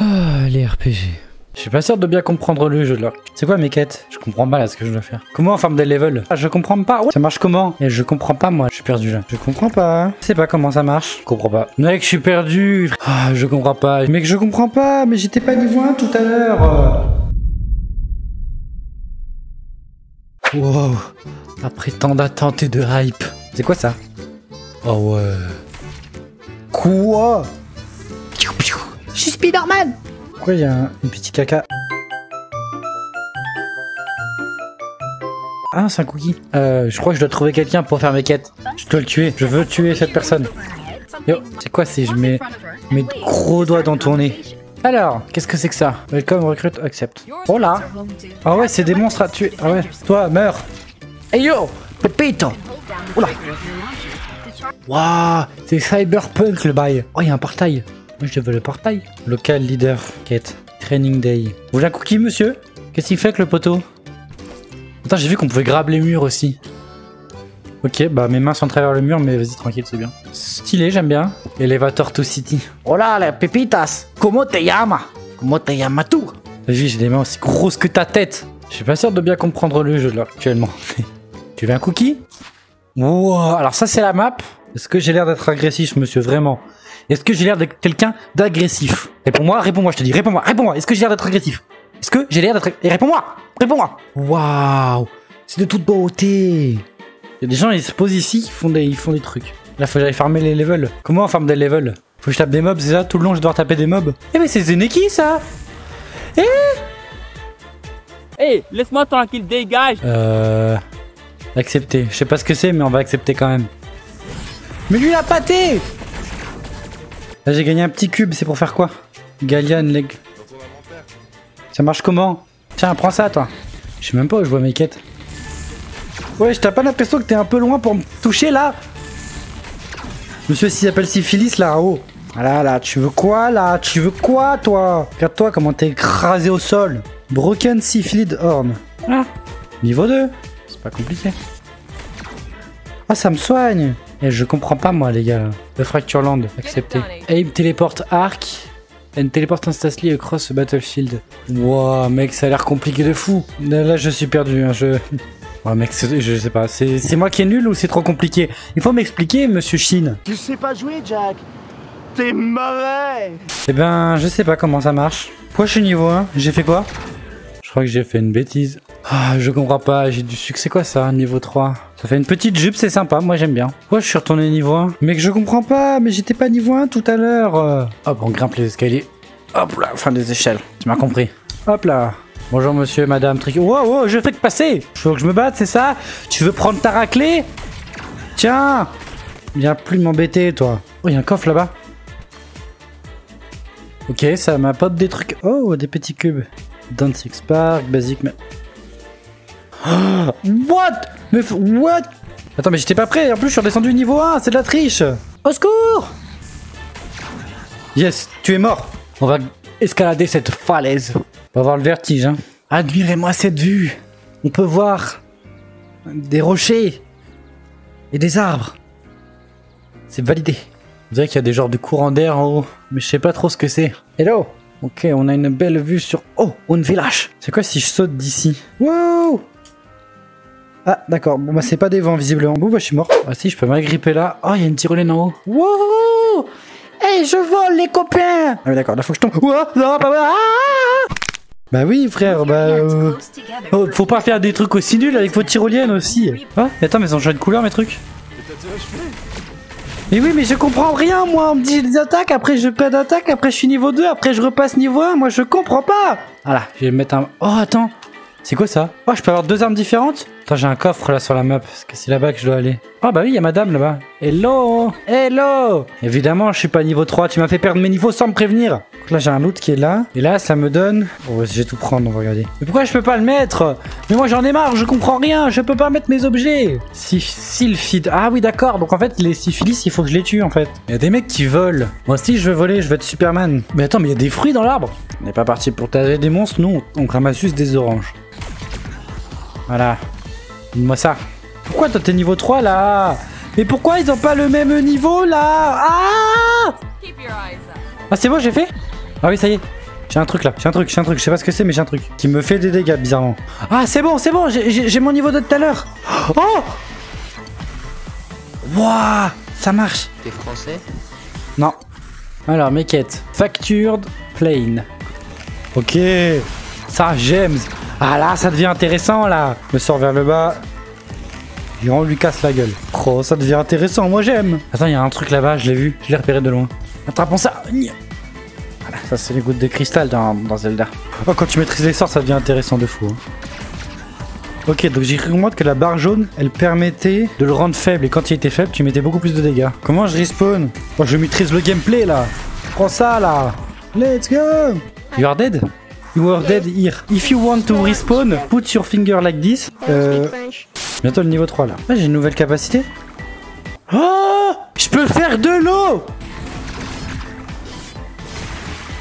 Ah, les RPG. Je suis pas sûr de bien comprendre le jeu là. C'est quoi mes quêtes Je comprends pas là ce que je dois faire. Comment on farm des levels? Ah, Je comprends pas. Ouais. Ça marche comment? Et je comprends pas moi. Je suis perdu là. Je comprends pas. Je sais pas comment ça marche. Je comprends pas. Mec, je suis perdu. Ah, je comprends pas. Mec, je comprends pas. Mais j'étais pas niveau 1 tout à l'heure. Wow. Après tant d'attentes et de hype. C'est quoi ça? Oh ouais. Quoi? Spider-Man Pourquoi il y a un, une petite caca Ah, c'est un cookie. Euh, je crois que je dois trouver quelqu'un pour faire mes quêtes. Je dois le tuer. Je veux tuer cette personne. Yo, c'est quoi si je mets mes gros doigts dans ton nez Alors, qu'est-ce que c'est que ça Welcome, recrute, accept. Oh là Ah ouais, c'est des monstres à tuer. Ah ouais, toi, meurs Hey yo Pepito Oula Waouh C'est cyberpunk le bail Oh, il y a un portail je veux le portail. Local leader, quête. Training day. Vous voulez un cookie, monsieur? Qu'est-ce qu'il fait avec le poteau? Attends, j'ai vu qu'on pouvait grab les murs aussi. Ok, bah mes mains sont à travers le mur, mais vas-y, tranquille, c'est bien. Stylé, j'aime bien. Elevator to City. Hola, les pepitas Comment te llamas Comment te llamas Vas-y, j'ai des mains aussi grosses que ta tête. Je suis pas sûr de bien comprendre le jeu là, actuellement. tu veux un cookie? Wow, alors ça c'est la map. Est-ce que j'ai l'air d'être agressif, monsieur, vraiment? Est-ce que j'ai l'air d'être quelqu'un d'agressif? Réponds-moi, réponds-moi, je te dis, réponds-moi, réponds-moi. Est-ce que j'ai l'air d'être agressif? Est-ce que j'ai l'air d'être... Et réponds-moi Réponds-moi. Waouh! C'est de toute beauté! Il y a des gens, ils se posent ici, ils font des, ils font des trucs. Là, faut que j'aille farmer les levels. Comment on farme des levels? Faut que je tape des mobs, c'est ça? Tout le long, je dois taper des mobs. Eh mais c'est Zeneki, ça! Eh! Hey, laisse-moi tranquille, dégage! Euh... Accepter. Je sais pas ce que c'est, mais on va accepter quand même. Mais lui, il a pâté Là, j'ai gagné un petit cube, c'est pour faire quoi? Gallian leg. Ça marche comment? Tiens, prends ça, toi. Je sais même pas où je vois mes quêtes. Ouais, je t'as pas l'impression que t'es un peu loin pour me toucher, là Monsieur, s'il s'appelle syphilis, là, en haut. Voilà, là, tu veux quoi, là? Tu veux quoi, toi? Regarde-toi comment t'es écrasé au sol. Broken Syphilid Horn. Ah, niveau 2. C'est pas compliqué. Ah, ça me soigne Et je comprends pas, moi, les gars. Le Fracture Land, accepté. Aim téléporte arc. And téléporte instantly across the battlefield. Wow, mec, ça a l'air compliqué de fou. Là, je suis perdu. Hein, je... Ouais, mec, je sais pas. C'est c'est moi qui est nul ou c'est trop compliqué? Il faut m'expliquer, monsieur Shin. Tu sais pas jouer, Jack T'es mauvais Eh ben, je sais pas comment ça marche. Pourquoi je suis niveau 1 J'ai fait quoi? Je crois que j'ai fait une bêtise. Ah, je comprends pas, j'ai du succès quoi ça, niveau 3 Ça fait une petite jupe, c'est sympa, moi j'aime bien. Pourquoi je suis retourné niveau 1 Mec, je comprends pas, mais j'étais pas niveau 1 tout à l'heure. Hop, on grimpe les escaliers. Hop là, fin des échelles. Tu m'as compris. Hop là. Bonjour monsieur, madame, trick. Wow, je fais que passer Faut que je me batte, c'est ça? Tu veux prendre ta raclée? Tiens Viens plus m'embêter, toi. Oh, il y a un coffre là-bas. Ok, ça m'apporte des trucs. Oh, des petits cubes. Dance Spark, basique, mais. What? Mais f- what? Attends, mais j'étais pas prêt. En plus, je suis redescendu niveau 1. C'est de la triche. Au secours Yes, tu es mort. On va escalader cette falaise. On va voir le vertige. Hein. Admirez-moi cette vue. On peut voir des rochers et des arbres. C'est validé. On dirait qu'il y a des genres de courants d'air en haut, mais je sais pas trop ce que c'est. Hello? Ok, on a une belle vue sur... Oh, un village C'est quoi si je saute d'ici? Wow Ah, d'accord. Bon, bah c'est pas des vents, visiblement. Bon, bah je suis mort. Ah si, je peux m'agripper là. Oh, il y a une tyrolienne en haut. Wow Hey, je vole, les copains Ah oui, d'accord, là faut que je tombe. Ouah, non, pas vrai. Ah bah oui, frère, bah... euh, oh, faut pas faire des trucs aussi nuls avec vos tyroliennes aussi. Ah, mais attends, mais ils ont changé de couleur, mes trucs mais oui, mais je comprends rien, moi. On me dit des attaques, après je perds d'attaque, après je suis niveau 2, après je repasse niveau 1. Moi, je comprends pas. Voilà, je vais mettre un. Oh, attends. C'est quoi ça? Oh, je peux avoir deux armes différentes? Attends, j'ai un coffre là sur la map, parce que c'est là-bas que je dois aller. Oh, bah oui, il y a madame là-bas. Hello Hello Évidemment, je suis pas niveau 3, tu m'as fait perdre mes niveaux sans me prévenir. Donc là, j'ai un loot qui est là. Et là, ça me donne. Oh, je vais tout prendre, on va regarder. Mais pourquoi je peux pas le mettre? Mais moi, j'en ai marre, je comprends rien, je peux pas mettre mes objets. Sylphide. Ah oui, d'accord. Donc en fait, les syphilis, il faut que je les tue en fait. Il y a des mecs qui volent. Moi aussi, je veux voler, je veux être Superman. Mais attends, mais il y a des fruits dans l'arbre. On n'est pas parti pour taser des monstres, nous, on ramasse juste des oranges. Voilà. Donne-moi ça. Pourquoi toi t'es niveau 3 là? Mais pourquoi ils ont pas le même niveau là? Ah. Ah c'est bon j'ai fait? Ah oui ça y est. J'ai un truc là, j'ai un truc, j'ai un truc, je sais pas ce que c'est, mais j'ai un truc qui me fait des dégâts bizarrement. Ah, c'est bon, c'est bon, j'ai- j'ai j'ai mon niveau de tout à l'heure. Oh Wouah Ça marche. T'es français? Non. Alors, mes quêtes. Factured plane. Ok. Ça, j'aime. Ah là, ça devient intéressant là. Je me sors vers le bas. Et on lui casse la gueule. Oh, ça devient intéressant, moi j'aime. Attends, il y a un truc là-bas, je l'ai vu. Je l'ai repéré de loin. Attrapons ça. Voilà, ça c'est les gouttes de cristal dans, dans Zelda. Oh, quand tu maîtrises les sorts, ça devient intéressant de fou. hein. Ok, donc j'ai cru comprendre que la barre jaune, elle permettait de le rendre faible. Et quand il était faible, tu mettais beaucoup plus de dégâts. Comment je respawn Oh, je maîtrise le gameplay là. Prends ça là. Let's go. You are dead You are dead here. If you want to respawn, put your finger like this. Euh, bientôt le niveau 3 là. Ah, j'ai une nouvelle capacité. Oh Je peux faire de l'eau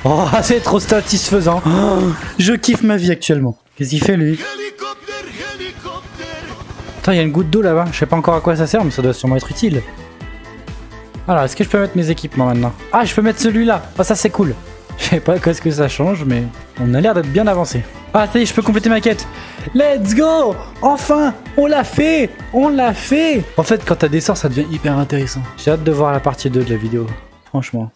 Oh, c'est trop satisfaisant. Oh, je kiffe ma vie actuellement. Qu'est-ce qu'il fait lui? Attends, il y a une goutte d'eau là-bas. Je sais pas encore à quoi ça sert, mais ça doit sûrement être utile. Alors, est-ce que je peux mettre mes équipements maintenant? Ah, je peux mettre celui-là. Ah, ça c'est cool. Je sais pas qu'est-ce que ça change, mais on a l'air d'être bien avancé. Ah, ça y est, je peux compléter ma quête. Let's go Enfin On l'a fait On l'a fait En fait, quand t'as des sorts, ça devient hyper intéressant. J'ai hâte de voir la partie 2 de la vidéo. Franchement.